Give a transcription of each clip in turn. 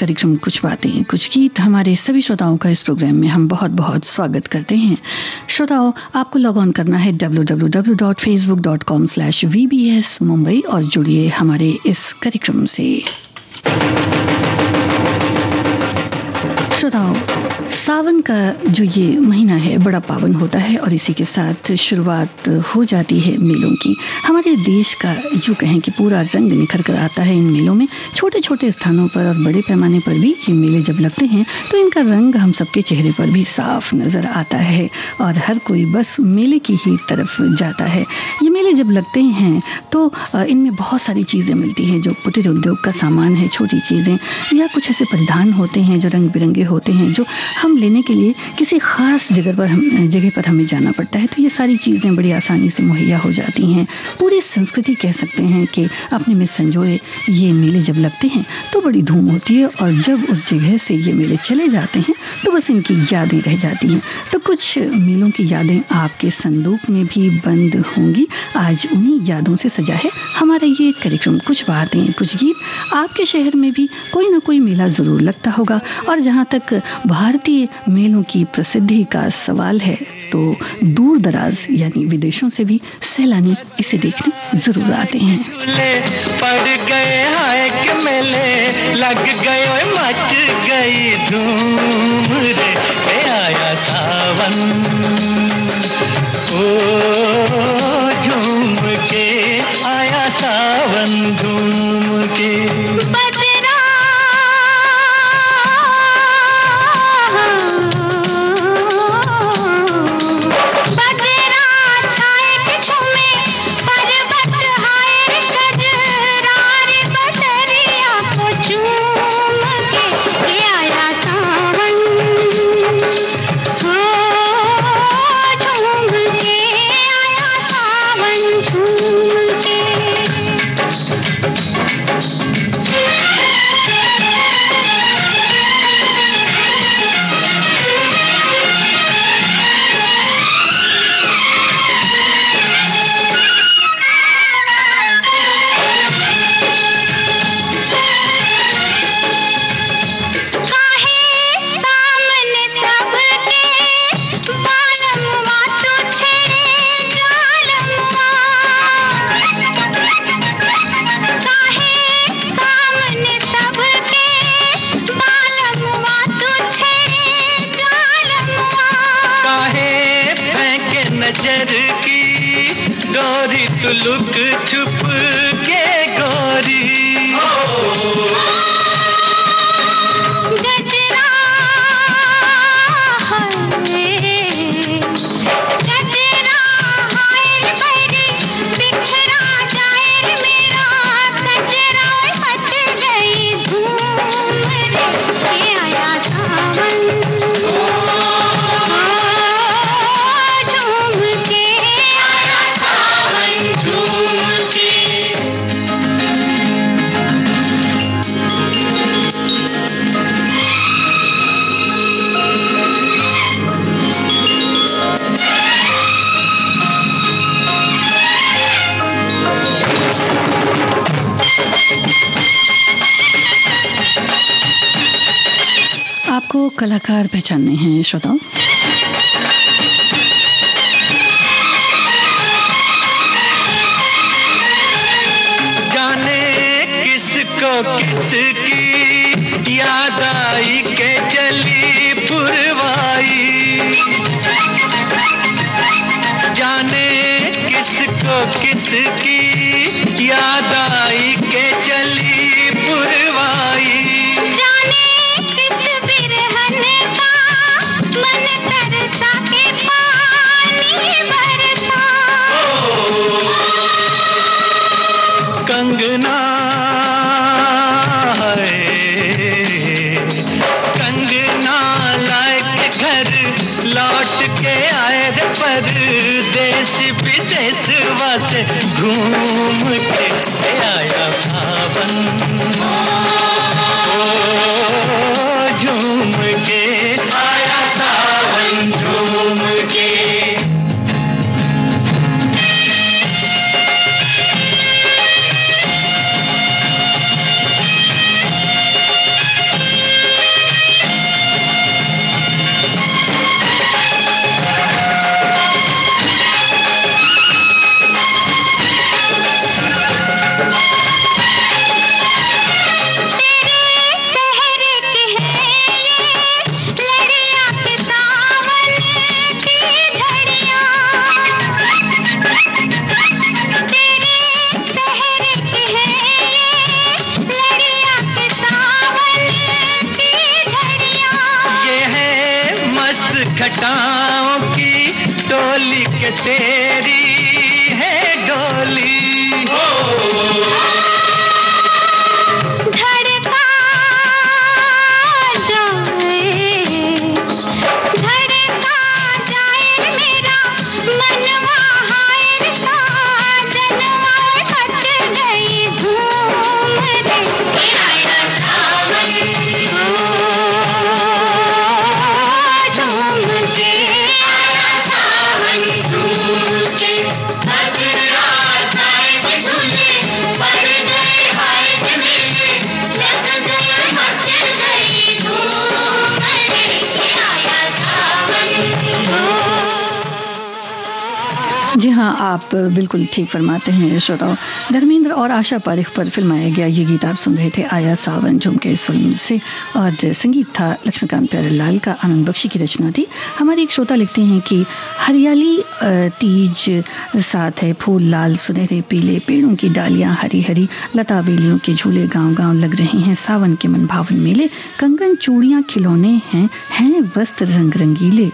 कार्यक्रम कुछ बातें कुछ गीत हमारे सभी श्रोताओं का इस प्रोग्राम में हम बहुत बहुत स्वागत करते हैं। श्रोताओं, आपको लॉग ऑन करना है www.facebook.com/vbs मुंबई और जुड़िए हमारे इस कार्यक्रम से। श्रोताओं, सावन का जो ये महीना है, बड़ा पावन होता है और इसी के साथ शुरुआत हो जाती है मेलों की। हमारे देश का जो कहें कि पूरा रंग निखर कर आता है इन मेलों में। छोटे छोटे स्थानों पर और बड़े पैमाने पर भी ये मेले जब लगते हैं तो इनका रंग हम सबके चेहरे पर भी साफ़ नज़र आता है और हर कोई बस मेले की ही तरफ़ जाता है। ये मेले जब लगते हैं तो इनमें बहुत सारी चीज़ें मिलती हैं, जो कुटीर उद्योग का सामान है, छोटी चीज़ें या कुछ ऐसे परिधान होते हैं, जो रंग बिरंगे होते हैं, जो हम लेने के लिए किसी खास जगह पर हम, जगह पर हमें जाना पड़ता है तो ये सारी चीज़ें बड़ी आसानी से मुहैया हो जाती हैं। पूरी संस्कृति कह सकते हैं कि अपने में संजोए ये मेले जब लगते हैं तो बड़ी धूम होती है, और जब उस जगह से ये मेले चले जाते हैं तो बस इनकी यादें रह जाती हैं। तो कुछ मेलों की यादें आपके संदूक में भी बंद होंगी। आज उन्हीं यादों से सजा है हमारा ये कार्यक्रम। कुछ बातें, कुछ गीत आपके शहर में भी कोई ना कोई मेला ज़रूर लगता होगा, और जहाँ तक भारतीय मेलों की प्रसिद्धि का सवाल है तो दूर दराज यानी विदेशों से भी सैलानी इसे देखने ज़रूर आते हैं। पड़ गए लग गए मच गई आया सावन। झूम के आया सावन झूम के कलाकार पहचानने हैं श्रोताओं। तेरी आप बिल्कुल ठीक फरमाते हैं श्रोताओं धर्मेंद्र और आशा पारिख पर फिल्माया गया ये गीत आप सुन रहे थे आया सावन झुमके इस फ़िल्म से। और संगीत था लक्ष्मीकांत प्यारेलाल का, आनंद बख्शी की रचना थी। हमारे एक श्रोता लिखते हैं कि हरियाली तीज साथ है, फूल लाल सुनहरे पीले, पेड़ों की डालियाँ हरी हरी, लता बेलियों के झूले गाँव गाँव लग रहे हैं, सावन के मन भावन मेले, कंगन चूड़ियाँ खिलौने हैं हैं वस्त्र रंग रंगीले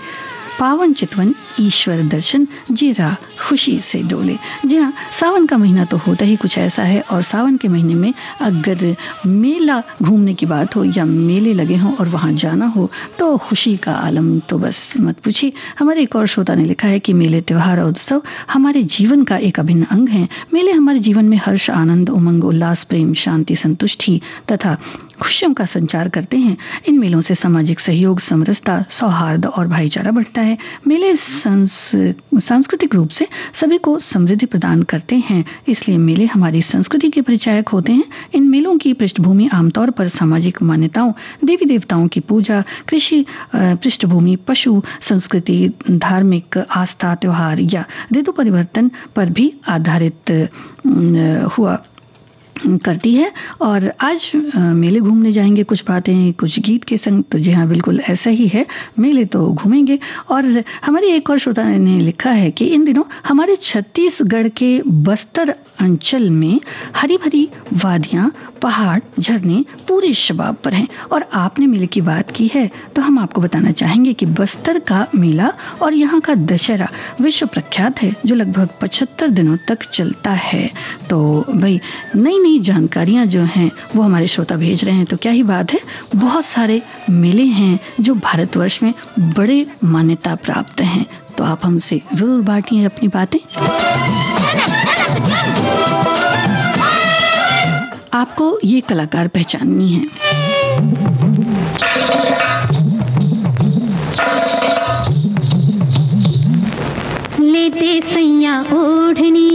पावन चितवन, ईश्वर दर्शन जी जीरा, खुशी से डोले। जी हाँ सावन का महीना तो होता ही कुछ ऐसा है और सावन के महीने में अगर मेला घूमने की बात हो या मेले लगे हों और वहाँ जाना हो तो खुशी का आलम तो बस मत पूछिए। हमारे एक और श्रोता ने लिखा है कि मेले, त्योहार और उत्सव हमारे जीवन का एक अभिन्न अंग है। मेले हमारे जीवन में हर्ष, आनंद, उमंग, उल्लास, प्रेम, शांति, संतुष्टि तथा खुशियों का संचार करते हैं। इन मेलों से सामाजिक सहयोग, समरसता, सौहार्द और भाईचारा बढ़ता है। मेले सांस- सांस्कृतिक रूप से सभी को समृद्धि प्रदान करते हैं। इसलिए मेले हमारी संस्कृति के परिचायक होते हैं। इन मेलों की पृष्ठभूमि आमतौर पर सामाजिक मान्यताओं देवी देवताओं की पूजा, कृषि पृष्ठभूमि, पशु, संस्कृति, धार्मिक आस्था, त्योहार या ऋतु परिवर्तन पर भी आधारित हुआ। करती है। और आज मेले घूमने जाएँगे, कुछ बातें, कुछ गीत के संग तो जी हाँ बिल्कुल ऐसा ही है। मेले तो घूमेंगे। और हमारी एक और श्रोता ने लिखा है कि इन दिनों हमारे छत्तीसगढ़ के बस्तर अंचल में हरी भरी वादियाँ, पहाड़, झरने पूरे शबाब पर हैं। और आपने मेले की बात की है तो हम आपको बताना चाहेंगे कि बस्तर का मेला और यहाँ का दशहरा विश्व प्रख्यात है, जो लगभग पचहत्तर दिनों तक चलता है। तो भाई नई नई जानकारियाँ जो हैं, वो हमारे श्रोता भेज रहे हैं। तो क्या ही बात है, बहुत सारे मेले हैं जो भारतवर्ष में बड़े मान्यता प्राप्त हैं। तो आप हमसे ज़रूर बांटिए अपनी बातें। आपको ये कलाकार पहचाननी है। ले दे सैया ओढ़नी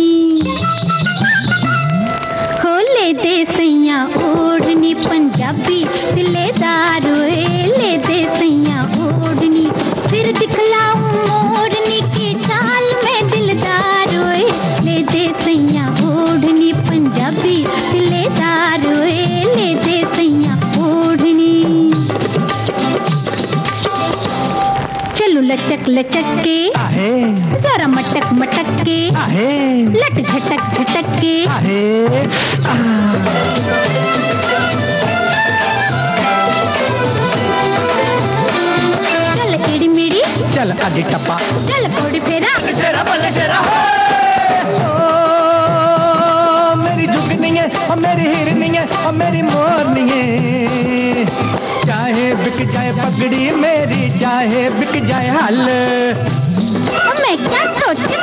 दे सैया ओढ़नी पंजाबी सिलेदार ले दे सैया ओढ़नी। फिर दिखलाऊं मोरनी की चाल में दिलदार ले दे सैया ओढ़नी पंजाबी सिलेदार ले दे सैया ओढ़नी। चलो लचक लचक के जरा मटक मटक के लट झटक झटक चल आगे टप्पा। चल कोड़ी फेरा। तेरा बल्ले ओ, मेरी जुगनी है और मेरी हिरनी है और मेरी मोरनी है। चाहे बिक जाए पगड़ी मेरी चाहे बिक जाए हल। मैं क्या सोच के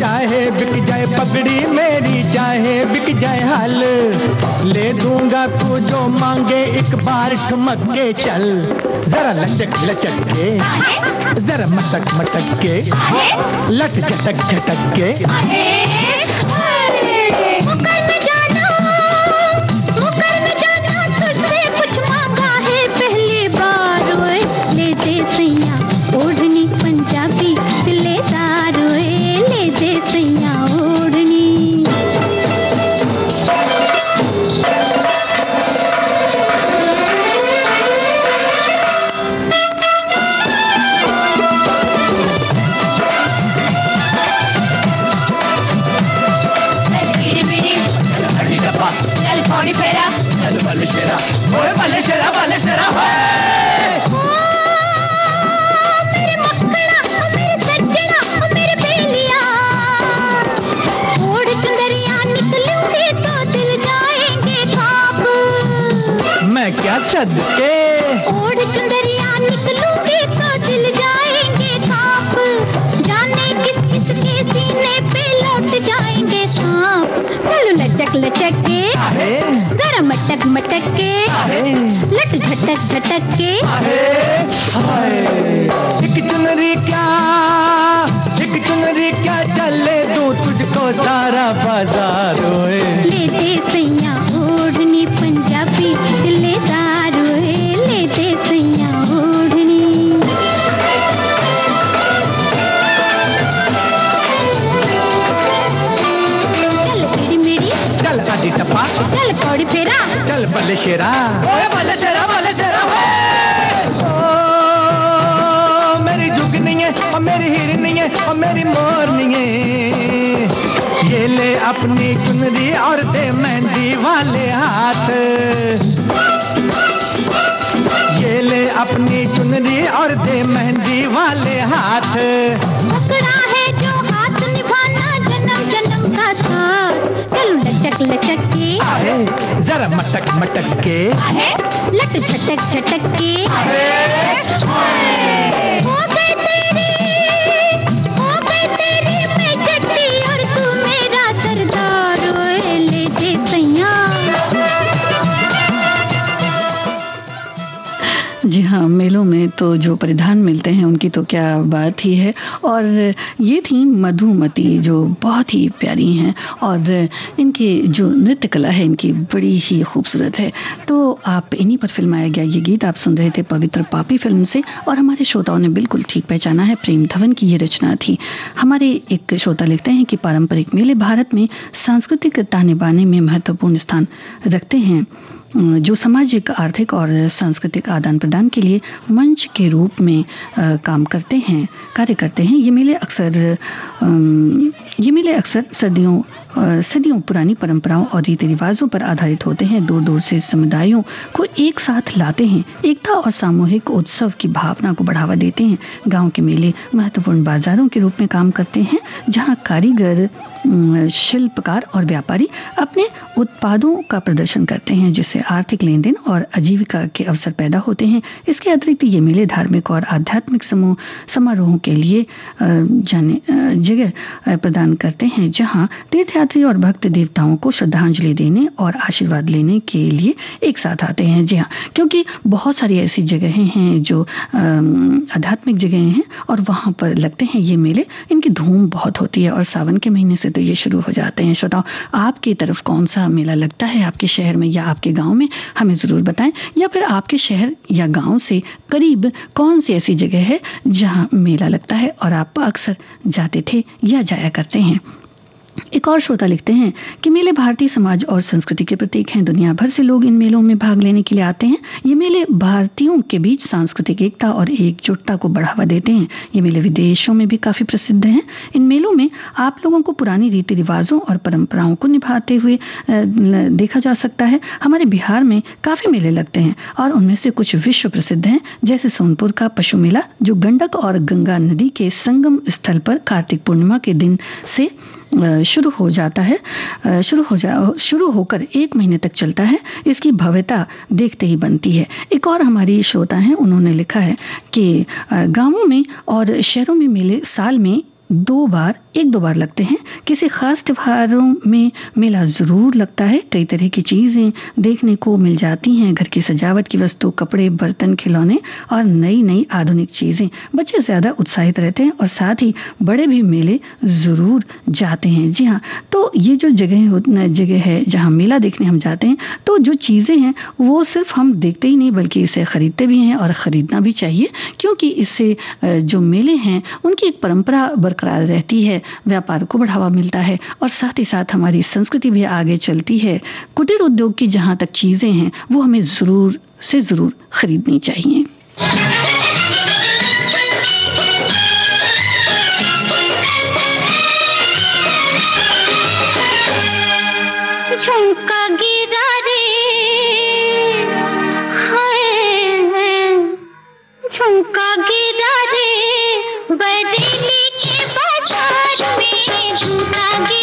चाहे बिक जाए पगड़ी मेरी चाहे बिक जाए हल। ले दूँगा तू जो मांगे एक बार ठुमक के चल। जरा लटक लटक के। जरा मटक मटक के। लट झटक झटक के। लट झटक झटक के। एक चुनरी क्या एक चुनरी क्या चले दूँ तुझको सारा बाज़ार ओए। ले दे सैया ओढ़नी पंजाबी ले दारू ले दे सैया ओढ़नी। चल मेरी मेरी। चल टप्पा चल कौड़ी चल बल्ले शेरा। ओए बल्ले शेरा बल्ले शेरा ओ मेरी जुगनी है और मेरी हिरनी है और मेरी मोरनी है। ये ले अपनी चुनरी और दे मेहंदी वाले हाथ। ये ले अपनी चुनरी और दे मेहंदी वाले हाथ। पकड़ा है जो हाथ निभाना जन्म जन्म का साथ। चलो लचक लचक के। आहे जरा मटक मटक के। आहे लट झटक झटक के। हाँ मेलों में तो जो परिधान मिलते हैं, उनकी तो क्या बात ही है। और ये थी मधुमती, जो बहुत ही प्यारी हैं। और इनकी जो नृत्य कला है, इनकी बड़ी ही खूबसूरत है। तो आप इन्हीं पर फिल्माया गया ये गीत आप सुन रहे थे पवित्र पापी फ़िल्म से। और हमारे श्रोताओं ने बिल्कुल ठीक पहचाना है, प्रेम धवन की ये रचना थी। हमारे एक श्रोता लिखते हैं कि पारंपरिक मेले भारत में सांस्कृतिक ताने बाने में महत्वपूर्ण स्थान रखते हैं। जो सामाजिक, आर्थिक और सांस्कृतिक आदान प्रदान के लिए मंच के रूप में काम करते हैं, कार्य करते हैं, ये मेले अक्सर ये मेले अक्सर सदियों सदियों पुरानी परंपराओं और रीति रिवाजों पर आधारित होते हैं। दूर दूर से समुदायों को एक साथ लाते हैं। एकता और सामूहिक उत्सव की भावना को बढ़ावा देते हैं। गाँव के मेले महत्वपूर्ण बाजारों के रूप में काम करते हैं, जहाँ कारीगर शिल्पकार और व्यापारी अपने उत्पादों का प्रदर्शन करते हैं, जिससे आर्थिक लेन देन और आजीविका के अवसर पैदा होते हैं। इसके अतिरिक्त ये मेले धार्मिक और आध्यात्मिक समूह, समारोहों के लिए जाने जगह प्रदान करते हैं, जहाँ तीर्थयात्री और भक्त देवताओं को श्रद्धांजलि देने और आशीर्वाद लेने के लिए एक साथ आते हैं। जी हाँ क्योंकि बहुत सारी ऐसी जगहें हैं जो आध्यात्मिक जगहें हैं और वहाँ पर लगते हैं ये मेले। इनकी धूम बहुत होती है और सावन के महीने से तो ये शुरू हो जाते हैं। श्रोताओं, आपकी तरफ़ कौन सा मेला लगता है आपके शहर में या आपके गाँव में? हमें ज़रूर बताएँ। या फिर आपके शहर या गाँव से करीब कौन सी ऐसी जगह है जहाँ मेला लगता है और आप अक्सर जाते थे या जाया करते हैं? एक और श्रोता लिखते हैं कि मेले भारतीय समाज और संस्कृति के प्रतीक हैं। दुनिया भर से लोग इन मेलों में भाग लेने के लिए आते हैं। ये मेले भारतीयों के बीच सांस्कृतिक एकता और एकजुटता को बढ़ावा देते हैं। ये मेले विदेशों में भी काफ़ी प्रसिद्ध हैं। इन मेलों में आप लोगों को पुरानी रीति रिवाजों और परंपराओं को निभाते हुए देखा जा सकता है। हमारे बिहार में काफ़ी मेले लगते हैं और उनमें से कुछ विश्व प्रसिद्ध हैं, जैसे सोनपुर का पशु मेला, जो गंडक और गंगा नदी के संगम स्थल पर कार्तिक पूर्णिमा के दिन से शुरू हो जाता है। शुरू हो जा, शुरू होकर एक महीने तक चलता है। इसकी भव्यता देखते ही बनती है। एक और हमारी श्रोता हैं, उन्होंने लिखा है कि गाँवों में और शहरों में मेले साल में दो बार, एक दो बार लगते हैं। किसी खास त्योहारों में मेला ज़रूर लगता है। कई तरह की चीज़ें देखने को मिल जाती हैं। घर की सजावट की वस्तु, कपड़े, बर्तन, खिलौने और नई नई आधुनिक चीज़ें। बच्चे ज़्यादा उत्साहित रहते हैं और साथ ही बड़े भी मेले ज़रूर जाते हैं। जी हाँ तो ये जो जगह जगह है जहाँ मेला देखने हम जाते हैं तो जो चीज़ें हैं, वो सिर्फ़ हम देखते ही नहीं, बल्कि इसे खरीदते भी हैं और खरीदना भी चाहिए। क्योंकि इससे जो मेले हैं, उनकी एक परंपरा बरकरार रहती है, व्यापार को बढ़ावा मिलता है और साथ ही साथ हमारी संस्कृति भी आगे चलती है। कुटीर उद्योग की जहाँ तक चीज़ें हैं, वो हमें ज़रूर से ज़रूर खरीदनी चाहिए। झुमका गिरा रे झुमका गिरा रे बरेली के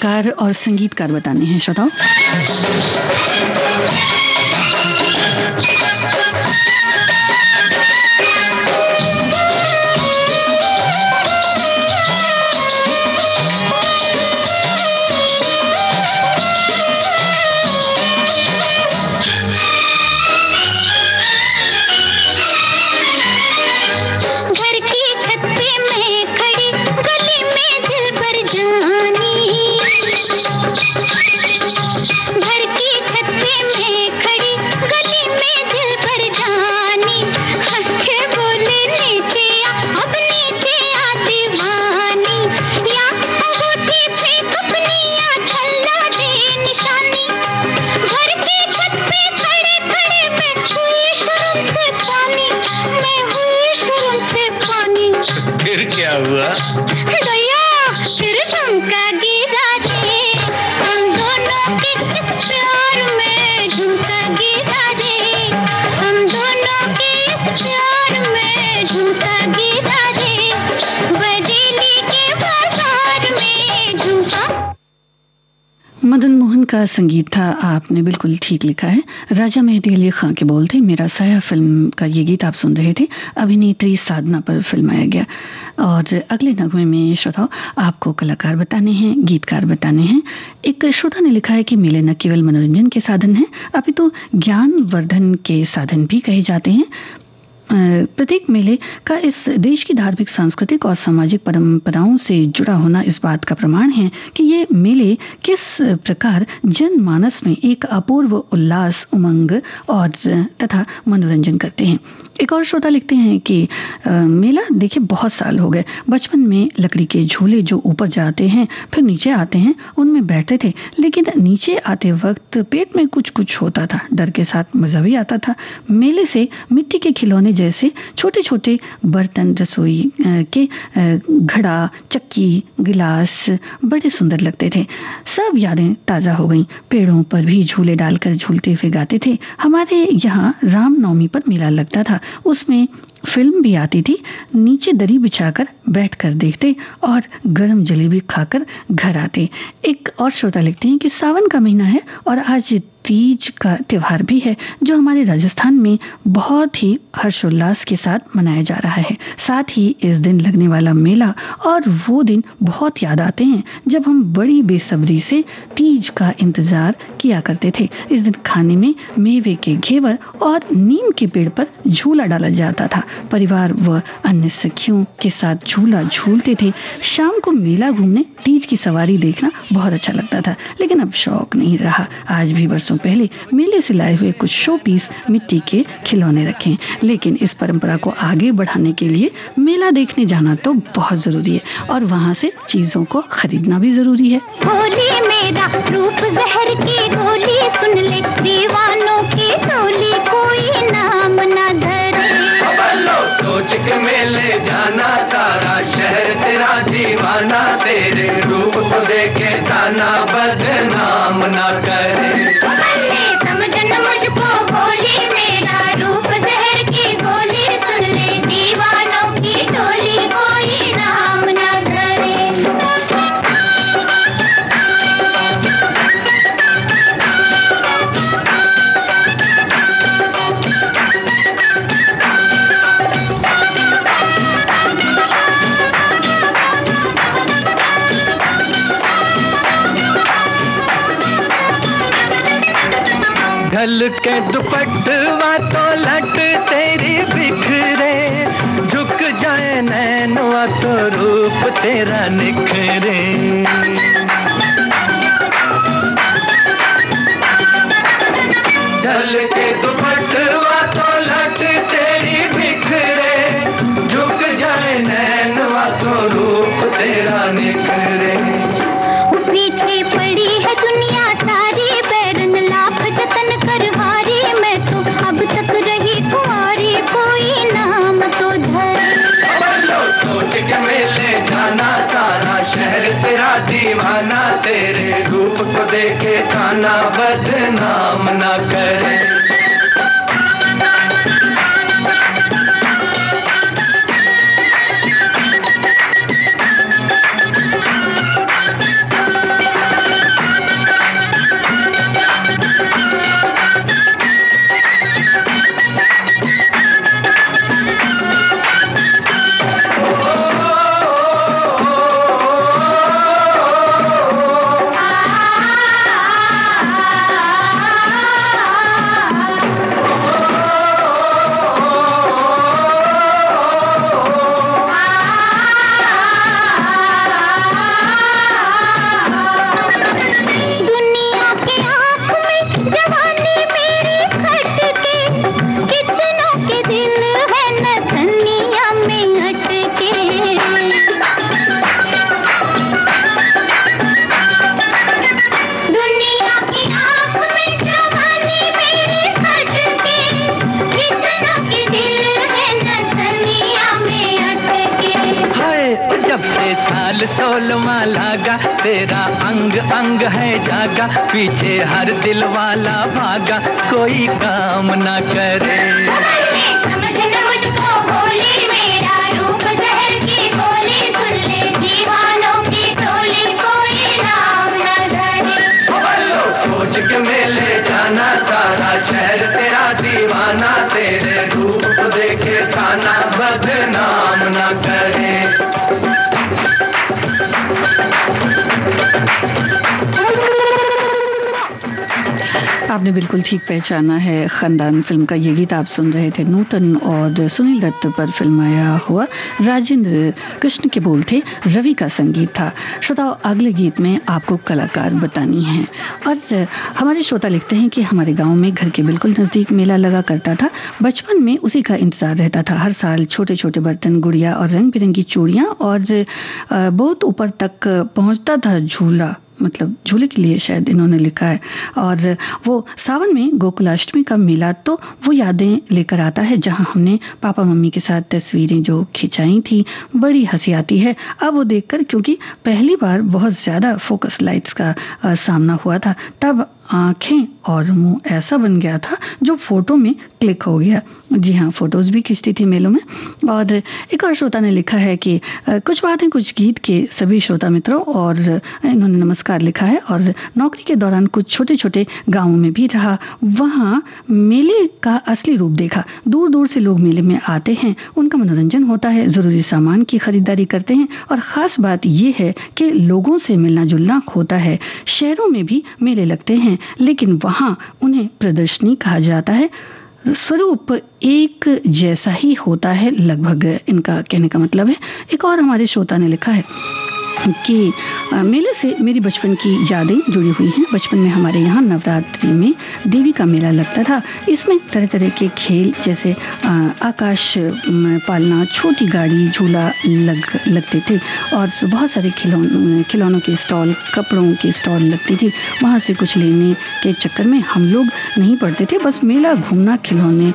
कलाकार और संगीतकार बताने हैं। श्रोताओं। का संगीत था, आपने बिल्कुल ठीक लिखा है। राजा मेहदी अली खां के बोल थे, मेरा साया फ़िल्म का ये गीत आप सुन रहे थे। अभिनेत्री साधना पर फिल्माया गया। और अगले नगमे में, श्रोताओं, आपको कलाकार बताने हैं, गीतकार बताने हैं। एक श्रोता ने लिखा है कि मेले न केवल मनोरंजन के साधन हैं अभी तो ज्ञान वर्धन के साधन भी कहे जाते हैं। प्रत्येक मेले का इस देश की धार्मिक, सांस्कृतिक और सामाजिक परंपराओं से जुड़ा होना इस बात का प्रमाण है कि ये मेले किस प्रकार जनमानस में एक अपूर्व उल्लास, उमंग और तथा मनोरंजन करते हैं। एक और श्रोता लिखते हैं कि अ, मेला देखिए बहुत साल हो गए। बचपन में लकड़ी के झूले जो ऊपर जाते हैं फिर नीचे आते हैं उनमें बैठते थे। लेकिन नीचे आते वक्त पेट में कुछ कुछ होता था। डर के साथ मज़ा भी आता था। मेले से मिट्टी के खिलौने जैसे छोटे छोटे बर्तन रसोई के घड़ा चक्की गिलास बड़े सुंदर लगते थे। सब यादें ताज़ा हो गईं। पेड़ों पर भी झूले डालकर झूलते हुए गाते थे। हमारे यहाँ रामनवमी पर मेला लगता था। उसमें फ़िल्म भी आती थी, नीचे दरी बिछाकर बैठकर देखते और गरम जलेबी खाकर घर आते। एक और श्रोता लिखते हैं कि सावन का महीना है और आज तीज का त्योहार भी है, जो हमारे राजस्थान में बहुत ही हर्षोल्लास के साथ मनाया जा रहा है। साथ ही इस दिन लगने वाला मेला और वो दिन बहुत याद आते हैं, जब हम बड़ी बेसब्री से तीज का इंतज़ार किया करते थे। इस दिन खाने में मेवे के घेवर और नीम के पेड़ पर झूला डाला जाता था। परिवार व अन्य सखियों के साथ झूला झूलते थे। शाम को मेला घूमने, तीज की सवारी देखना बहुत अच्छा लगता था, लेकिन अब शौक नहीं रहा। आज भी वर्षों पहले मेले से लाए हुए कुछ शो पीस मिट्टी के खिलौने रखे। लेकिन इस परंपरा को आगे बढ़ाने के लिए मेला देखने जाना तो बहुत ज़रूरी है और वहाँ से चीज़ों को खरीदना भी ज़रूरी है। होली मेरा रूप जहर की गोली सुन ले दीवानों की टोली कोई नाम न धरे। सोच के मेले जाना सारा शहर तेरा दीवाना तेरे रूप को देखे ताना बदनाम ना करे। ढल के दुपट्टवा तो लट तेरी बिखरे। झुक जाए नैनवा तो रूप तेरा निखरे तेरे रूप को देखे खाना बदनाम ना करे। आपने बिल्कुल ठीक पहचाना है, खानदान फ़िल्म का ये गीत आप सुन रहे थे नूतन और सुनील दत्त पर फिल्माया हुआ। राजेंद्र कृष्ण के बोल थे, रवि का संगीत था। श्रोताओं, अगले गीत में आपको कलाकार बतानी है। और हमारे श्रोता लिखते हैं कि हमारे गाँव में घर के बिल्कुल नज़दीक मेला लगा करता था। बचपन में उसी का इंतज़ार रहता था। हर साल छोटे छोटे बर्तन, गुड़िया और रंग बिरंगी चूड़ियाँ और बहुत ऊपर तक पहुँचता था झूला। मतलब झूले के लिए शायद इन्होंने लिखा है। और वो सावन में गोकुलाष्टमी का मेला तो वो यादें लेकर आता है, जहाँ हमने पापा मम्मी के साथ तस्वीरें जो खिंचाई थी, बड़ी हँसी आती है। अब वो देखकर, क्योंकि पहली बार बहुत ज़्यादा फोकस लाइट्स का सामना हुआ था, तब आँखें और मुँह ऐसा बन गया था जो फ़ोटो में क्लिक हो गया। जी हाँ फ़ोटोज़ भी खींचती थी मेलों में। और एक और श्रोता ने लिखा है कि कुछ बातें, कुछ गीत के सभी श्रोता मित्रों और इन्होंने नमस्कार लिखा है और नौकरी के दौरान कुछ छोटे छोटे गाँवों में भी रहा। वहाँ मेले का असली रूप देखा। दूर दूर से लोग मेले में आते हैं। उनका मनोरंजन होता है। ज़रूरी सामान की खरीदारी करते हैं। और खास बात यह है कि लोगों से मिलना जुलना होता है। शहरों में भी मेले लगते हैं। लेकिन वहाँ उन्हें प्रदर्शनी कहा जाता है। स्वरूप एक जैसा ही होता है लगभग, इनका कहने का मतलब है। एक और हमारे श्रोता ने लिखा है। कि मेले से मेरी बचपन की यादें जुड़ी हुई हैं। बचपन में हमारे यहाँ नवरात्रि में देवी का मेला लगता था। इसमें तरह तरह के खेल जैसे आकाश पालना, छोटी गाड़ी, झूला लग, लगते थे और बहुत सारे खिलौनों खिलौनों के स्टॉल, कपड़ों के स्टॉल लगती थी। वहाँ से कुछ लेने के चक्कर में हम लोग नहीं पढ़ते थे। बस मेला घूमना, खिलौने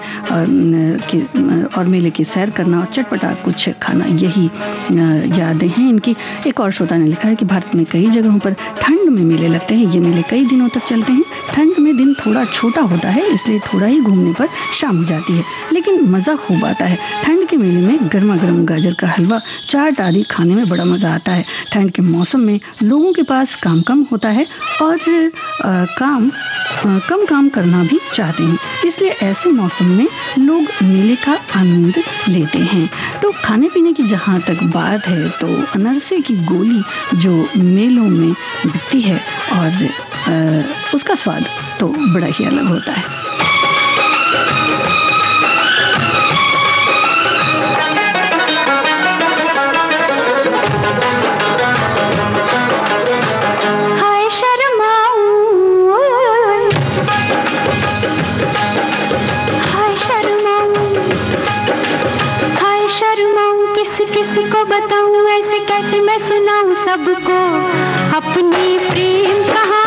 और मेले की सैर करना और चटपटा कुछ खाना, यही यादें हैं इनकी। एक श्रोता ने लिखा है कि भारत में कई जगहों पर ठंड में मेले लगते हैं। ये मेले कई दिनों तक चलते हैं। ठंड में दिन थोड़ा छोटा होता है इसलिए थोड़ा ही घूमने पर शाम हो जाती है। लेकिन मज़ा खूब आता है। ठंड के मेले में गर्मा गर्म गाजर का हलवा चाट आदि खाने में बड़ा मज़ा आता है। ठंड के मौसम में लोगों के पास काम कम होता है और आ, काम आ, कम काम करना भी चाहते हैं। इसलिए ऐसे मौसम में लोग मेले का आनंद लेते हैं। तो खाने पीने की जहाँ तक बात है तो अनरसे की गोली जो मेलों में बिकती है और उसका स्वाद तो बड़ा ही अलग होता है। को बताऊँ ऐसे कैसे मैं सुनाऊं सबको? अपनी प्रेम कहानियाँ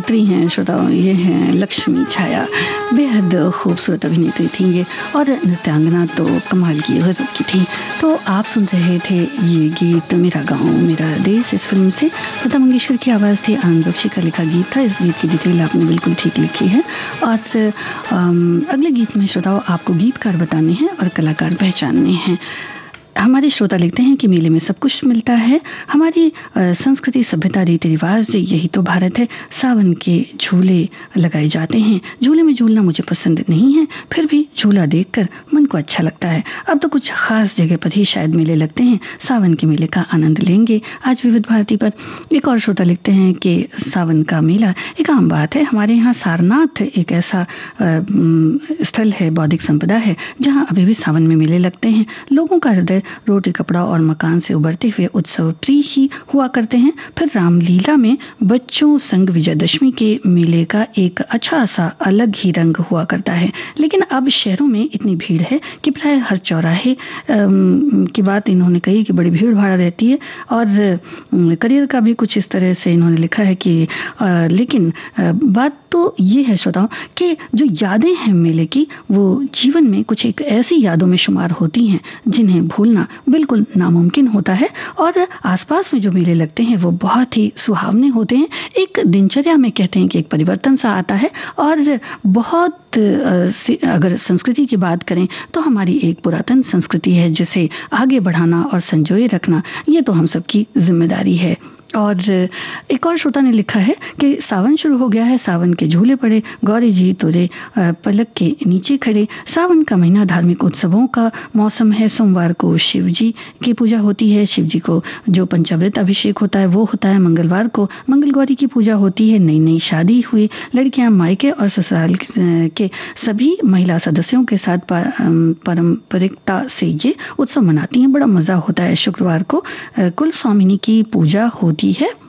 अभिनेत्री हैं, श्रोताओं, ये हैं लक्ष्मी छाया। बेहद खूबसूरत अभिनेत्री थी ये, और नृत्यांगना तो कमाल की गजब की थी। तो आप सुन रहे थे ये गीत, मेरा गाँव, मेरा देश। इस फ़िल्म से लता मंगेशकर की आवाज़ थी, आनंद बख्शी का लिखा गीत था। इस गीत की डिटेल आपने बिल्कुल ठीक लिखी है। और अगले गीत में श्रोताओं, आपको गीतकार बताने हैं और कलाकार पहचानने हैं। हमारे श्रोता लिखते हैं कि मेले में सब कुछ मिलता है। हमारी संस्कृति, सभ्यता, रीति रिवाज, यही तो भारत है। सावन के झूले लगाए जाते हैं। झूले में झूलना मुझे पसंद नहीं है। फिर भी झूला देखकर मन को अच्छा लगता है। अब तो कुछ खास जगह पर ही शायद मेले लगते हैं। सावन के मेले का आनंद लेंगे। आज विविध भारती पर एक और श्रोता लिखते हैं कि सावन का मेला एक आम बात है। हमारे यहाँ सारनाथ एक ऐसा स्थल है, बौद्धिक संपदा है, जहाँ अभी भी सावन में मेले लगते हैं। लोगों का हृदय रोटी कपड़ा और मकान से उभरते हुए उत्सव प्रिय ही हुआ करते हैं। फिर रामलीला में बच्चों संग विजयदशमी के मेले का एक अच्छा सा अलग ही रंग हुआ करता है। लेकिन अब शहरों में इतनी भीड़ है कि प्राय हर चौराहे की बात इन्होंने कही कि बड़ी भीड़ भाड़ रहती है। और करियर का भी कुछ इस तरह से इन्होंने लिखा है कि आ, लेकिन आ, बात तो ये है श्रोताओं कि जो यादें हैं मेले की वो जीवन में कुछ एक ऐसी यादों में शुमार होती हैं जिन्हें भूलना बिल्कुल नामुमकिन होता है और आसपास में जो मेले लगते हैं, वो बहुत ही सुहावने होते हैं। एक दिनचर्या में कहते हैं कि एक परिवर्तन सा आता है और बहुत अगर संस्कृति की बात करें तो हमारी एक पुरातन संस्कृति है जिसे आगे बढ़ाना और संजोए रखना, ये तो हम सबकी ज़िम्मेदारी है। और एक और श्रोता ने लिखा है कि सावन शुरू हो गया है, सावन के झूले पड़े, गौरी जी तुझे पलक के नीचे खड़े। सावन का महीना धार्मिक उत्सवों का मौसम है। सोमवार को शिव जी की पूजा होती है। शिव जी को जो पंचावृत अभिषेक होता है, वो होता है। मंगलवार को मंगल गौरी की पूजा होती है। नई नई शादी हुई। लड़कियाँ मायके और ससुराल के सभी महिला सदस्यों के साथ पारंपरिकता से ये उत्सव मनाती हैं। बड़ा मज़ा होता है। शुक्रवार को कुल स्वामिनी की पूजा होती होती है।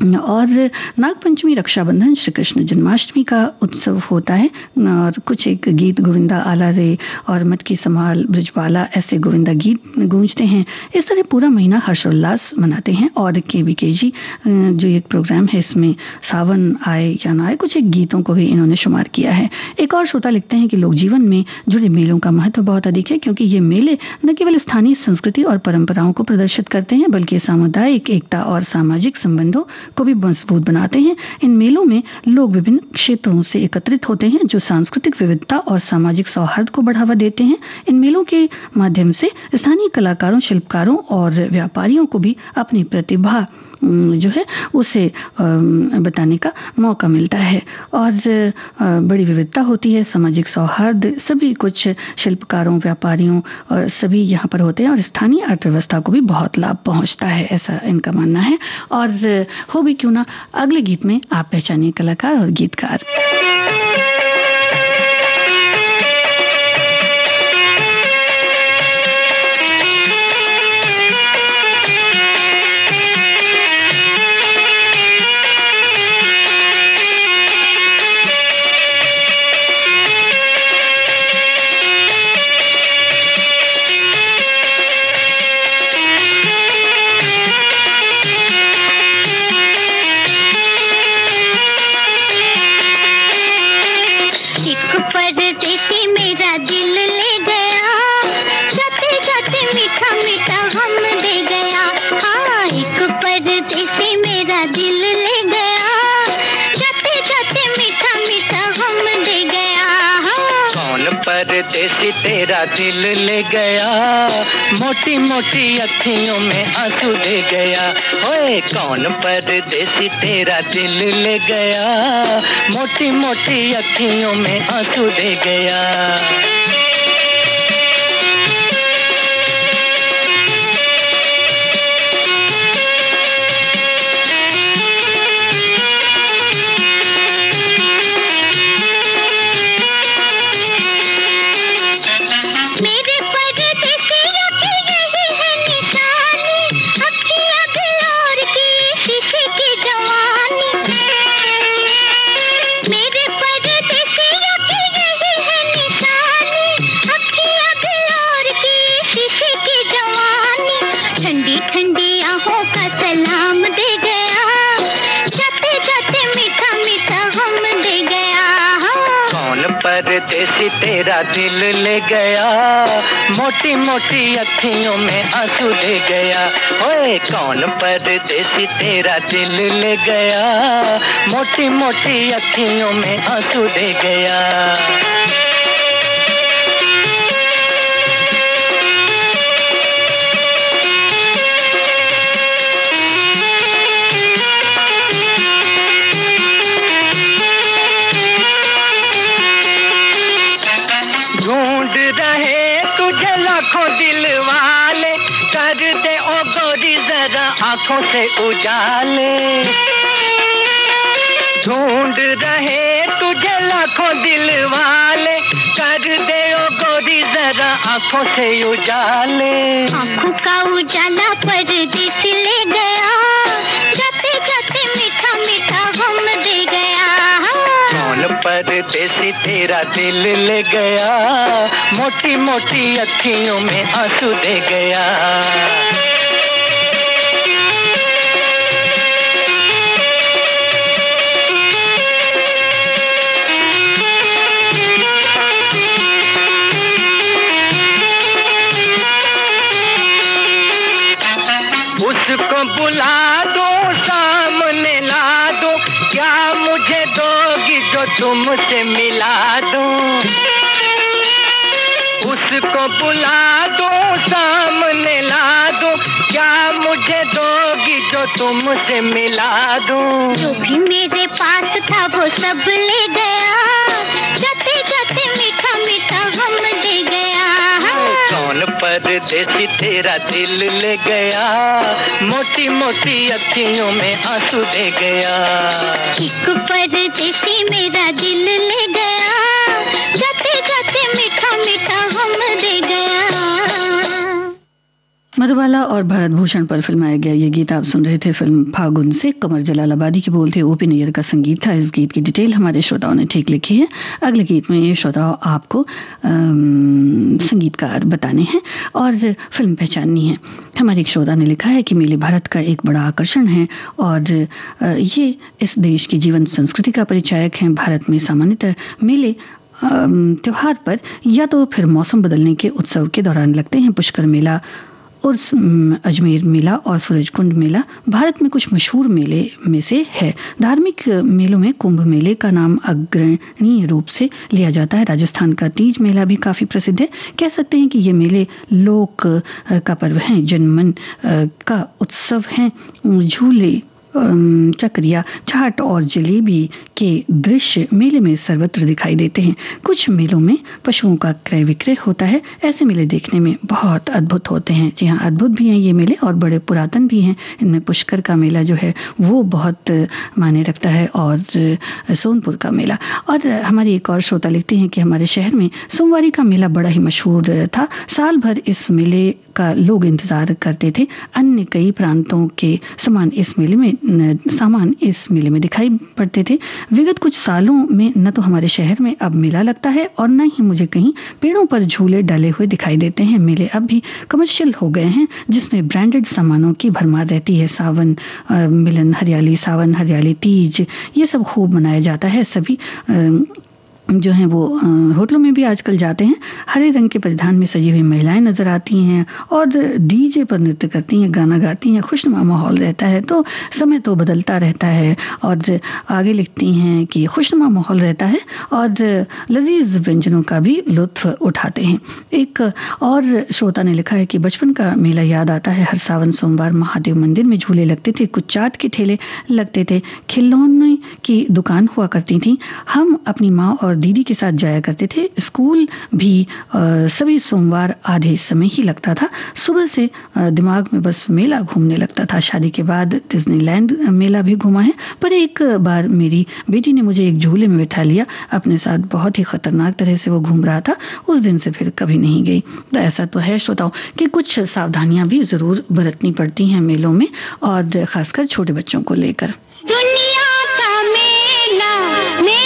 और नागपंचमी रक्षाबंधन श्री कृष्ण जन्माष्टमी का उत्सव होता है। और कुछ एक गीत गोविंदा आला रे और मटकी संभाल ब्रजवाला ऐसे गोविंदा गीत गूंजते हैं। इस तरह पूरा महीना हर्षोल्लास मनाते हैं और के वी के जी जो एक प्रोग्राम है इसमें सावन आए या ना आए, कुछ एक गीतों को भी इन्होंने शुमार किया है। एक और श्रोता लिखते हैं कि लोग जीवन में जुड़े मेलों का महत्व बहुत अधिक है, क्योंकि ये मेले न केवल स्थानीय संस्कृति और परंपराओं को प्रदर्शित करते हैं, बल्कि सामुदायिक, एकता और सामाजिक संबंधों को भी मज़बूत बनाते हैं। इन मेलों में लोग विभिन्न क्षेत्रों से एकत्रित होते हैं, जो सांस्कृतिक विविधता और सामाजिक सौहार्द को बढ़ावा देते हैं। इन मेलों के माध्यम से स्थानीय कलाकारों, शिल्पकारों और व्यापारियों को भी अपनी प्रतिभा जो है, उसे बताने का मौका मिलता है। और बड़ी विविधता होती है, सामाजिक सौहार्द, सभी कुछ शिल्पकारों, व्यापारियों और सभी यहाँ पर होते हैं और स्थानीय अर्थव्यवस्था को भी बहुत लाभ पहुँचता है, ऐसा इनका मानना है। और, हो भी क्यों ना, अगले गीत में आप पहचानिए कलाकार और गीतकार। परदेसी तेरा दिल ले गया मोटी मोटी अखियों में आँसू दे गया। ओए, कौन पर देसी तेरा दिल ले गया मोटी मोटी अखियों में आँसू दे गया। परदेसी तेरा दिल ले गया, मोटी मोटी अखियों में आँसू दे गया। ओए, कौन पर परदेसी तेरा दिल ले गया, मोटी मोटी अखियों में आँसू दे गया। आँखों से उजाले। ढूंढ रहे तुझे लाखों दिल वाले कर दे ओ गोरी जरा आँखों से उजाले। आँखों का उजाला परदेस ले गया। जाते जाते मीठा मीठा गम दे गया। कौन परदेसी तेरा दिल ले गया। मोटी मोटी अखियों में आँसू दे गया। तुमसे मिला दूँ। उसको बुला दो, सामने ला दो। क्या मुझे दोगी जो तुमसे मिला दो? जो भी मेरे पास था, वो सब ले गया। जाते जाते मीठा मीठा कौन परदेसी तेरा दिल ले गया। मोटी मोटी अखियों में आँसू दे गया। परदेसी मेरा दिल ले गया मधुबाला और भरत भूषण पर फिल्माया गया ये गीत आप सुन रहे थे फ़िल्म फागुन से। कमर जलाल आबादी के बोलते ओपी नैयर का संगीत था। इस गीत की डिटेल हमारे श्रोताओं ने ठीक लिखी है। अगले गीत में ये श्रोताओं आपको संगीतकार बताने हैं और फ़िल्म पहचाननी है। हमारे एक श्रोता ने लिखा है कि मेले भारत का एक बड़ा आकर्षण है और ये इस देश की जीवन संस्कृति का परिचायक है। भारत में सामान्यतः मेले त्यौहार पर या तो फिर मौसम बदलने के उत्सव के दौरान लगते हैं। पुष्कर मेला उर्स अजमेर मेला और सूरजकुंड मेला भारत में कुछ मशहूर मेले में से है। धार्मिक मेलों में कुंभ मेले का नाम अग्रणीय रूप से लिया जाता है। राजस्थान का तीज मेला भी काफ़ी प्रसिद्ध है। कह सकते हैं कि ये मेले लोक का पर्व है, जनमन का उत्सव है। झूले चक्रिया चाट और जलेबी के दृश्य मेले में सर्वत्र दिखाई देते हैं। कुछ मेलों में पशुओं का क्रय विक्रय होता है। ऐसे मेले देखने में बहुत अद्भुत होते हैं। जी हाँ अद्भुत भी हैं ये मेले और बड़े पुरातन भी हैं। इनमें पुष्कर का मेला जो है, वो बहुत माने रखता है और सोनपुर का मेला। और हमारी एक और श्रोता लिखते हैं कि हमारे शहर में सोमवारी का मेला बड़ा ही मशहूर था। साल भर इस मेले का लोग इंतज़ार करते थे। अन्य कई प्रांतों के समान इस मेले में सामान इस मेले में दिखाई पड़ते थे। विगत कुछ सालों में न तो हमारे शहर में अब मेला लगता है और न ही मुझे कहीं पेड़ों पर झूले डाले हुए दिखाई देते हैं। मेले अब भी कमर्शियल हो गए हैं, जिसमें ब्रांडेड सामानों की भरमार रहती है। सावन मिलन, हरियाली, सावन, हरियाली, तीज, ये सब खूब मनाया जाता है। सभी जो हैं वो होटलों में भी आजकल जाते हैं। हरे रंग के परिधान में सजी हुई महिलाएँ नज़र आती हैं और डीजे पर नृत्य करती हैं, गाना गाती हैं, खुशनुमा माहौल रहता है तो समय तो बदलता रहता है और आगे लिखती हैं कि खुशनुमा माहौल रहता है और लजीज व्यंजनों का भी लुत्फ उठाते हैं। एक और श्रोता ने लिखा है कि बचपन का मेला याद आता है। हर सावन सोमवार महादेव मंदिर में झूले लगते थे कुछ चाट के ठेले लगते थे। खिलौने की दुकान हुआ करती थी। हम अपनी माँ और दीदी के साथ जाया करते थे। स्कूल भी सभी सोमवार आधे समय ही लगता था। सुबह से दिमाग में बस मेला घूमने लगता था। शादी के बाद डिज्नीलैंड मेला भी घूमा है। पर एक बार मेरी बेटी ने मुझे एक झूले में बैठा लिया। अपने साथ बहुत ही खतरनाक तरह से वो घूम रहा था। उस दिन से फिर कभी नहीं गई। तो ऐसा तो है, श्रोताओं, कि कुछ सावधानियाँ भी ज़रूर बरतनी पड़ती हैं मेलों में, और खासकर छोटे बच्चों को लेकर। दुनिया का मेला, मेले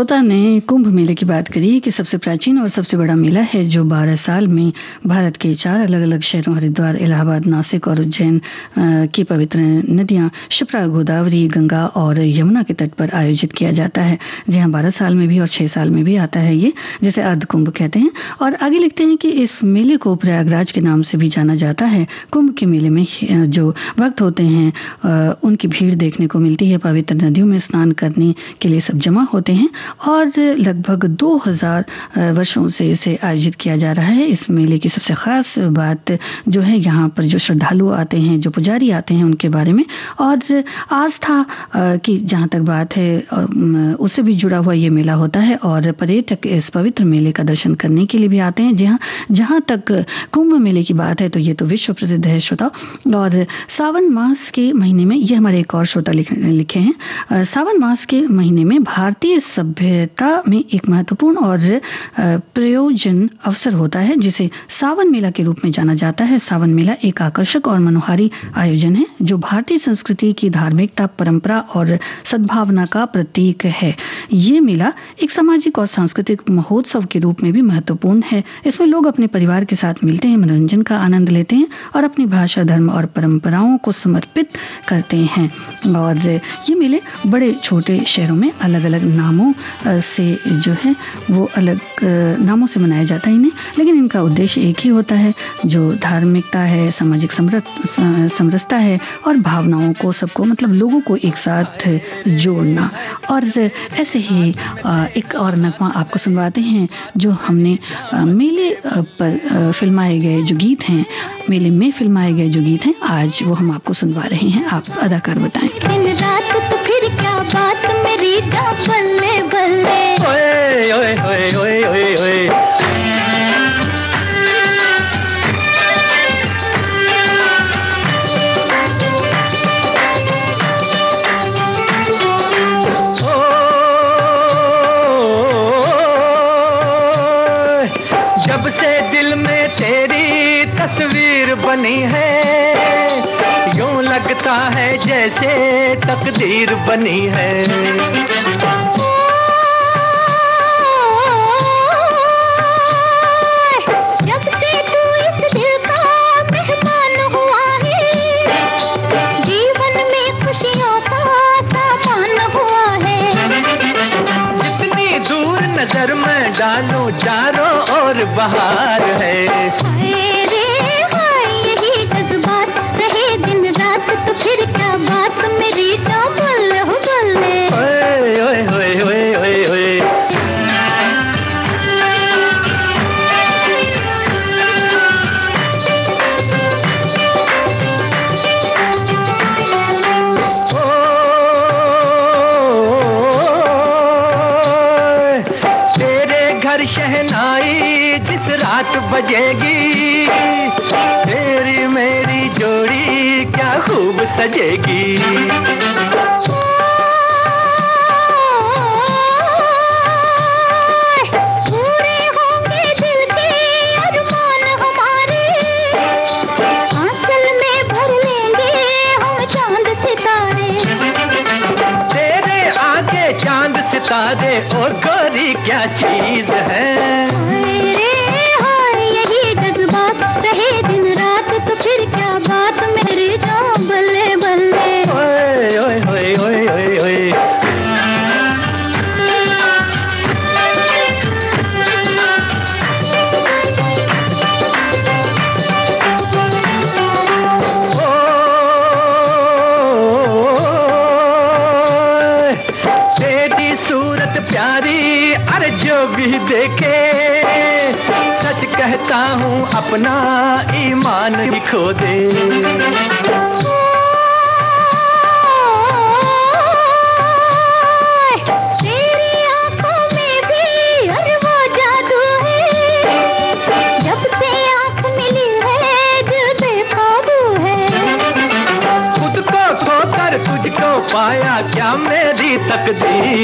श्रोता ने कुंभ मेले की बात करी कि सबसे प्राचीन और सबसे बड़ा मेला है जो 12 साल में भारत के चार अलग अलग शहरों, हरिद्वार, इलाहाबाद, नासिक और उज्जैन की पवित्र नदियाँ शिप्रा गोदावरी, गंगा और यमुना के तट पर आयोजित किया जाता है। जहाँ बारह साल में भी और छह साल में भी आता है ये, जिसे अर्ध कुंभ कहते हैं। और आगे लिखते हैं कि इस मेले को प्रयागराज के नाम से भी जाना जाता है। कुंभ के मेले में जो भक्त होते हैं उनकी भीड़ देखने को मिलती है। पवित्र नदियों में स्नान करने के लिए सब जमा होते हैं। और लगभग 2000 वर्षों से इसे आयोजित किया जा रहा है। इस मेले की सबसे खास बात जो है, यहाँ पर जो श्रद्धालु आते हैं, जो पुजारी आते हैं, उनके बारे में। और आस्था की जहाँ तक बात है उससे भी जुड़ा हुआ ये मेला होता है। और पर्यटक इस पवित्र मेले का दर्शन करने के लिए भी आते हैं। जहाँ जहाँ तक कुंभ मेले की बात है तो ये तो विश्व प्रसिद्ध है श्रोता और सावन मास के महीने में, ये हमारे एक और श्रोता लिखे हैं। सावन मास के महीने में भारतीय सभ्यता में एक महत्वपूर्ण और प्रयोजन अवसर होता है, जिसे सावन मेला के रूप में जाना जाता है। सावन मेला एक आकर्षक और मनोहारी आयोजन है, जो भारतीय संस्कृति की धार्मिकता, परंपरा और सद्भावना का प्रतीक है। ये मेला एक सामाजिक और सांस्कृतिक महोत्सव के रूप में भी महत्वपूर्ण है। इसमें लोग अपने परिवार के साथ मिलते हैं, मनोरंजन का आनंद लेते हैं और अपनी भाषा, धर्म और परंपराओं को समर्पित करते हैं। और ये मेले बड़े, छोटे शहरों में अलग अलग नामों से जो है, वो अलग नामों से मनाया जाता है इन्हें। लेकिन इनका उद्देश्य एक ही होता है, जो धार्मिकता है, सामाजिक समरसता है, और भावनाओं को सबको मतलब लोगों को एक साथ जोड़ना। और ऐसे ही एक और नगमा आपको सुनवाते हैं, जो हमने मेले पर फिल्माए गए जो गीत हैं, मेले में फिल्माए गए जो गीत हैं, आज वो हम आपको सुनवा रहे हैं। आप अदाकार बताएँ। रात तो फिर क्या बात, मेरी ओए ओए ओए ओए ओए ओए बनी है यूँ लगता है जैसे तकदीर बनी है नज़र में डालो चारों ओर बहार है। बजेगी। तेरी मेरी जोड़ी क्या खूब सजेगी।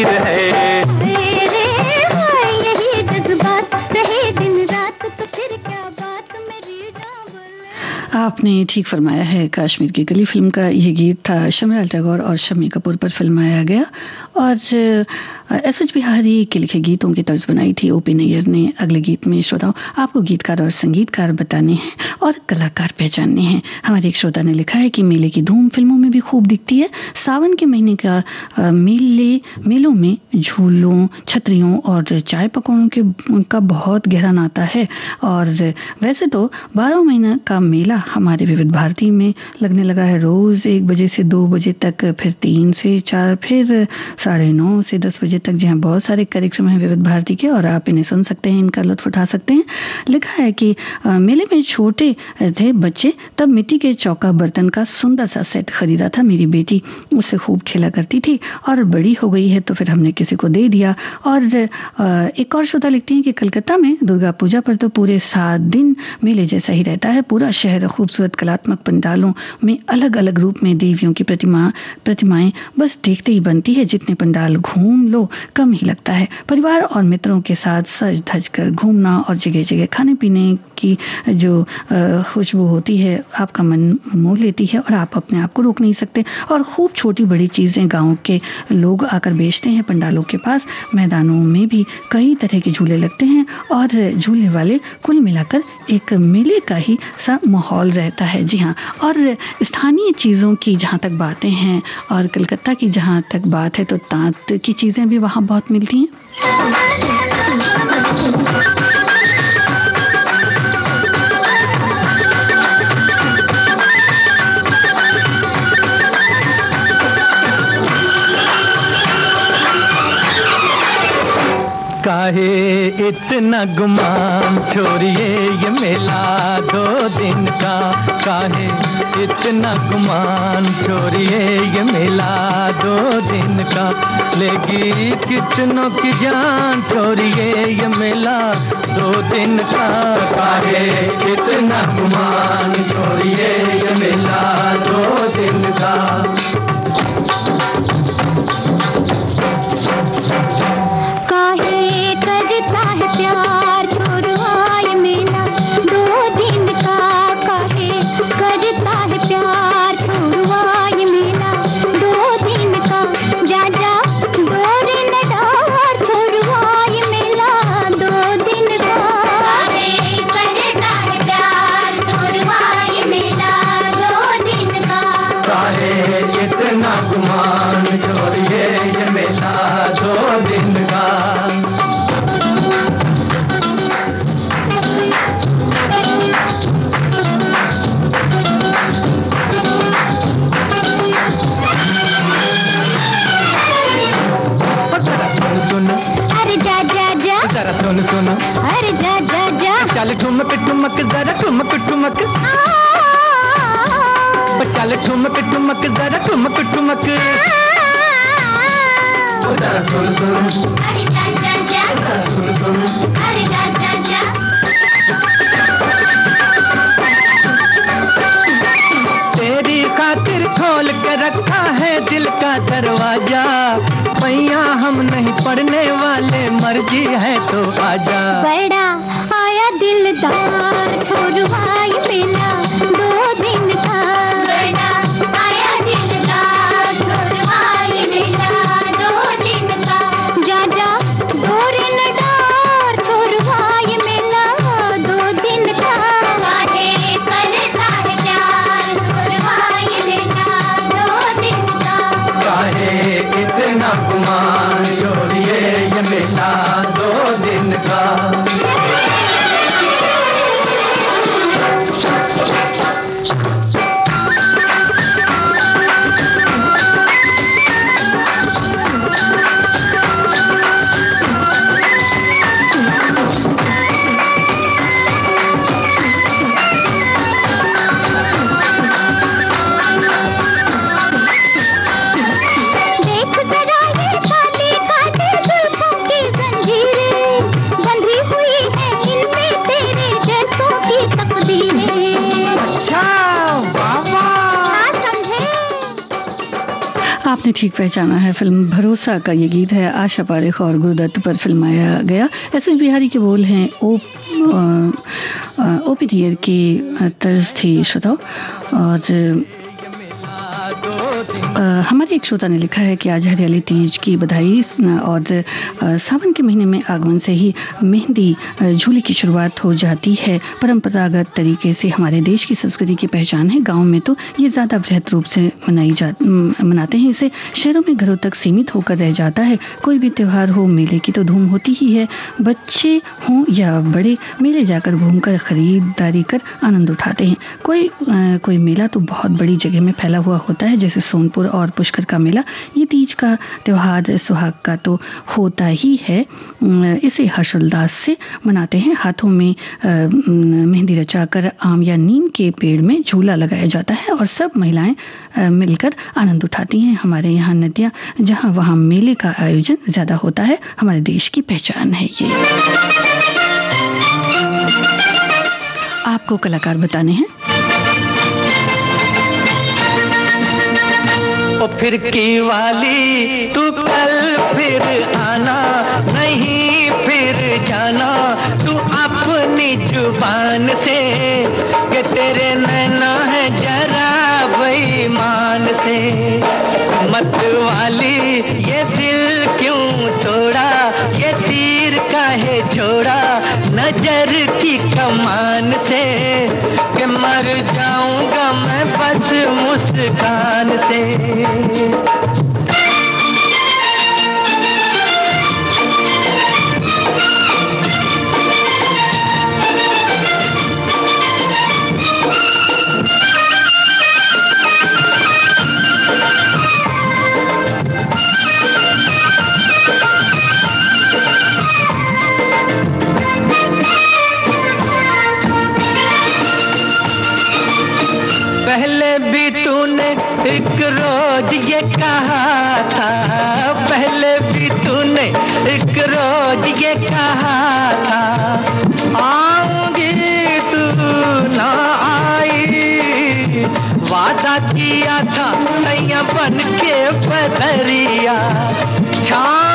तकदीर है। आपने ठीक फरमाया है, कश्मीर की गली फ़िल्म का ये गीत था शमीलाल टैगोर और शमी कपूर पर फिल्माया गया। और एस एच बिहारी के लिखे गीतों की तर्ज बनाई थी ओपी नैयर ने अगले गीत में। श्रोताओं, आपको गीतकार और संगीतकार बताने हैं और कलाकार पहचानने हैं। हमारे एक श्रोता ने लिखा है कि मेले की धूम फ़िल्मों में भी खूब दिखती है। सावन के महीने का मेले, मेलों में झूलों, छतरियों और चाय पकौड़ों के, का बहुत गहरा नाता है। और, वैसे तो बारह महीना का मेला हमारे विविध भारती में लगने लगा है रोज एक बजे से दो बजे तक, फिर तीन से चार, फिर साढ़े नौ से दस बजे तक। जहाँ बहुत सारे कार्यक्रम हैं विविध भारती के और आप इन्हें सुन सकते हैं, इनका लुत्फ उठा सकते हैं। लिखा है कि मेले में छोटे थे बच्चे, तब मिट्टी के चौका बर्तन का सुंदर सा सेट खरीदा था। मेरी बेटी उसे खूब खेला करती थी और बड़ी हो गई है तो फिर हमने किसी को दे दिया। और एक और श्रोता लिखती हैं कि कलकत्ता में दुर्गा पूजा पर तो पूरे सात दिन मेले जैसा ही रहता है, पूरा शहर खूबसूरत कलात्मक पंडालों में अलग अलग रूप में देवियों की प्रतिमा, प्रतिमाएँ बस देखते ही बनती है। जितने पंडाल घूम लो, कम ही लगता है। परिवार और मित्रों के साथ सज धज कर घूमना और जगह जगह खाने पीने की जो खुशबू होती है, आपका मन मोह लेती है और आप अपने आप को रोक नहीं सकते। और खूब छोटी बड़ी चीज़ें गाँव के लोग आकर बेचते हैं पंडालों के पास। मैदानों में भी कई तरह के झूले लगते हैं और झूले वाले कुल मिलाकर एक मेले का ही सा माहौल रहता है। जी हाँ और स्थानीय चीज़ों की जहाँ तक बातें हैं और कलकत्ता की जहाँ तक बात है तो तांत की चीज़ें भी वहाँ बहुत मिलती हैं। काहे इतना गुमान छोड़िए ये मेला दो दिन का। काहे, इतना गुमान छोड़िए ये मेला दो दिन का। लेगी कितनों की जान छोड़िए ये मेला दो दिन का। काहे, इतना गुमान छोड़िए ये मेला दो दिन का। ठुमक जरा ठुमक ठुमक। चल ठुमक ठुमक जरा ठुमक ठुमक। जरा सुन सुन। सुन सुन। तेरी खातिर खोल के रखा है दिल का दरवाज़ा। पैया हम नहीं पढ़ने वाले मर्ज़ी है तो आजा। बड़ा आया दिलदार ठीक पहचाना है फ़िल्म भरोसा का ये गीत है। आशा पारेख और गुरुदत्त पर फिल्माया गया। एस एस बिहारी के बोल हैं ओ ओपी थियर की तर्ज थी श्रोताओ। और हमारे एक श्रोता ने लिखा है कि आज हरियाली तीज की बधाई और सावन के महीने में आगमन से ही मेहंदी झूले की शुरुआत हो जाती है। परंपरागत तरीके से हमारे देश की संस्कृति की पहचान है। गाँव में तो ये ज़्यादा बृहद रूप से मनाई जा मनाते हैं। इसे शहरों में घरों तक सीमित होकर रह जाता है। कोई भी त्यौहार हो मेले की तो धूम होती ही है। बच्चे हों या बड़े मेले जाकर घूमकर खरीदारी कर आनंद उठाते हैं। कोई आ, कोई मेला तो बहुत बड़ी जगह में फैला हुआ होता है जैसे सोनपुर और पुष्कर का मेला, ये तीज का त्यौहार सुहाग का तो होता ही है। इसे हर्षोल्लास से मनाते हैं। हाथों में मेहंदी रचाकर आम या नीम के पेड़ में झूला लगाया जाता है और सब महिलाएँ मिलकर आनंद उठाती हैं। हमारे यहाँ नदियाँ, जहाँ वहाँ मेले का आयोजन ज़्यादा होता है। हमारे देश की पहचान है ये। आपको कलाकार बताने हैं। फिर की वाली, तू कल फिर आना, नहीं फिर जाना। तू अपनी ज़ुबान से कि तेरे नैना है जरा बेईमान से। मत वाली, ये दिल क्यों तोड़ा? ये तीर का है छोड़ा नज़र की कमान से। मर जाऊँगा मैं बस मुस्कान से। पहले भी तूने एक रोज ये कहा था। पहले भी तूने एक रोज ये कहा था। आऊँगी तू ना आई। वादा किया था नैया बन के बदरिया। छाऊँगी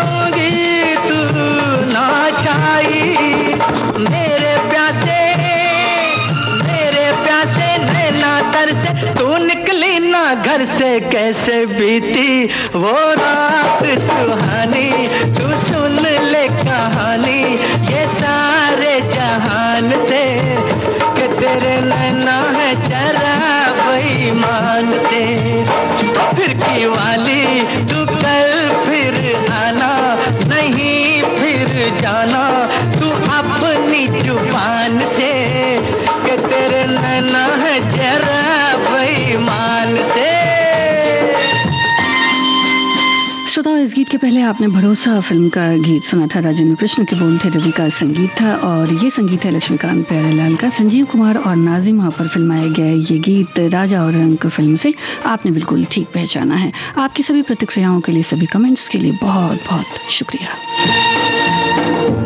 घर से कैसे बीती? वो रात सुहानी, तू सुन ले कहानी। ये सारे जहान से कि तेरे नैना है चरा बेईमान से। फिर की वाली, तू कल फिर आना, नहीं फिर जाना। तू अपनी ज़ुबान से कि तेरे नैना है श्रोताओं इस गीत के पहले आपने भरोसा फ़िल्म का गीत सुना था। राजेंद्र कृष्ण के बोल थे, रवि का संगीत था और ये संगीत है लक्ष्मीकांत प्यारेलाल का। संजीव कुमार और नाजिमा पर फिल्माया गया ये गीत राजा और रंग फ़िल्म से आपने बिल्कुल ठीक पहचाना है। आपकी सभी प्रतिक्रियाओं के लिए, सभी कमेंट्स के लिए बहुत बहुत शुक्रिया।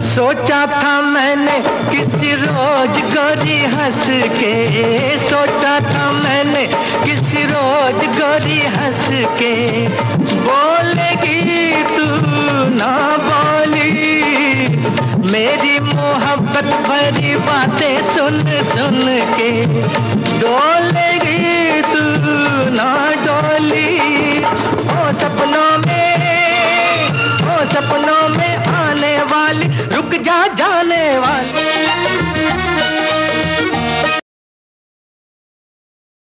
सोचा था मैंने किसी रोज गोरी हंस के। सोचा था मैंने किसी रोज गोरी हंस के। बोलेगी तू ना बोली। मेरी मोहब्बत भरी बातें सुन सुन के। डोलेगी तू ना डोली। ओ सपनों में, ओ सपनों में आने वाली, रुक जा जाने वाली।